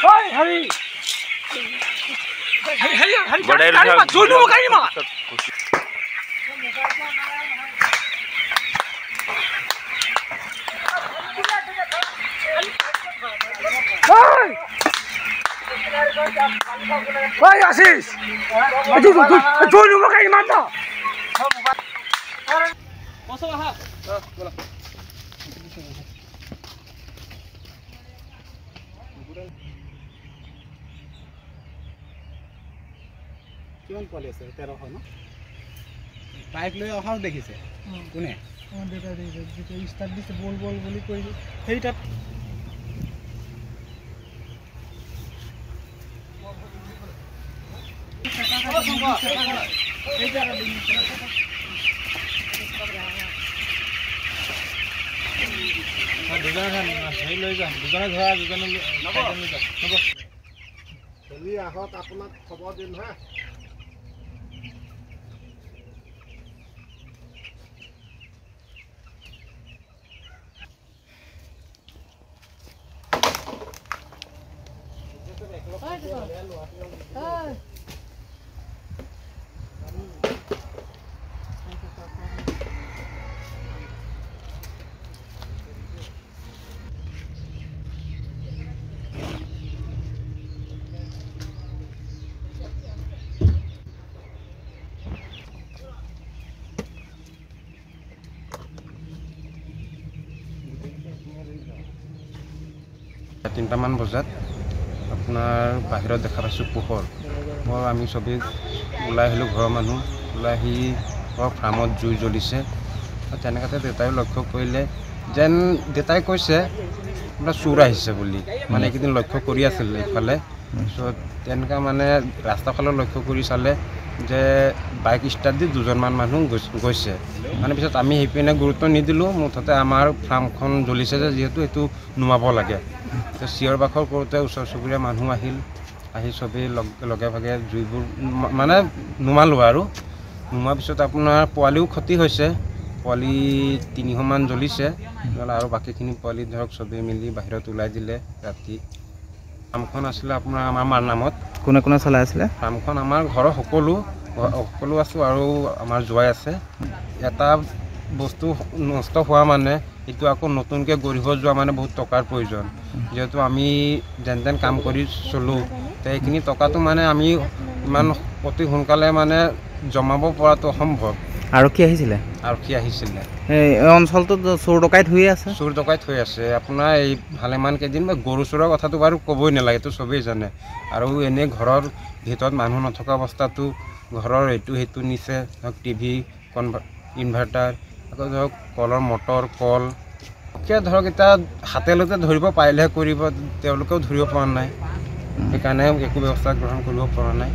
はいはいはいはいはいはいはいどのもかりまはいアシスどうぞどうぞもかりまたおそばはあほら Thank you. কিমান পোৱালি আছে? তেৰশ ন? বাইক লৈ অহাও দেখিছে। কোনে? বল বল বুলি কৈ সেই তাত খেলি আহক আপোনাক খবৰ দিম হা। Cintaman Bosat আপোনাৰ বাহিৰত দেখা পাইছোঁ পোহৰ। মই আমি চবেই ওলাই আহিলোঁ ঘৰৰ মানুহ। ওলাই আহি ফাৰ্মত জুই জ্বলিছে। তেনেকুৱাতে দেউতাই লক্ষ্য কৰিলে যেন দেউতাই কৈছে বোলে চোৰ আহিছে বুলি। মানে এইকেইদিন লক্ষ্য কৰি আছিল এইফালে তাৰপিছত তেনেকুৱা মানে ৰাস্তাৰ ফালে লক্ষ্য কৰি চালে যে বাইক ষ্টাৰ্ট দি দুজনমান মানুহ গৈছ- মানে পিছত আমি সেইপিনে গুৰুত্ব নিদিলোঁ। মুঠতে আমাৰ ফাৰ্মখন জ্বলিছে যে যিহেতু এইটো নুমাব লাগে। তো চিঞৰ বাখৰ কৰোঁতে ওচৰ চুবুৰীয়া মানুহ আহিল। আহি চবেই লগ ভাগে জুইবোৰ মানে নুমালোঁ আৰু। নুমোৱাৰ পিছত আপোনাৰ পোৱালিও ক্ষতি হৈছে। পোৱালি তিনিশমান জ্বলিছে। জ্বলা আৰু বাকীখিনি পোৱালি ধৰক চবেই মিলি বাহিৰত ওলাই দিলে ৰাতি। ফাৰ্মখন আছিলে আপোনাৰ আমাৰ মাৰ নামত। কোনে কোনে চলাই আছিলে? ফাৰ্মখন আমাৰ ঘৰৰ সকলো সকলো আছোঁ আৰু আমাৰ জোৱাই আছে। এটা বস্তু নষ্ট হোৱা মানে এইটো আকৌ নতুনকৈ গঢ়িব যোৱা মানে বহুত টকাৰ প্ৰয়োজন। যিহেতু আমি যেন তেন কাম কৰি চলোঁ তো এইখিনি টকাটো মানে আমি ইমান অতি সোনকালে মানে জমাব পৰাটো অসম্ভৱ। আৰক্ষী আহিছিলে? আৰক্ষী আহিছিলে? এই অঞ্চলটোত চোৰ ডকাইত হৈয়ে আছে। চোৰ ডকাইত হৈ আছে। আপোনাৰ এই ভালেমান কেইদিন বা গৰু চোৰৰ কথাটো বাৰু ক'বই নালাগে এইটো চবেই জানে। আৰু এনেই ঘৰৰ ভিতৰত মানুহ নথকা অৱস্থাতো ঘৰৰ এইটো সেইটো নিছে ধৰক টিভি কনভাৰ ইনভাৰ্টাৰ আকৌ ধৰক কলৰ মটৰ কল এতিয়া ধৰক এতিয়া হাতেলতে ধৰিব পাৰিলেহে কৰিব তেওঁলোকেও ধৰিব পৰা নাই। সেইকাৰণে একো ব্যৱস্থা গ্ৰহণ কৰিব পৰা নাই।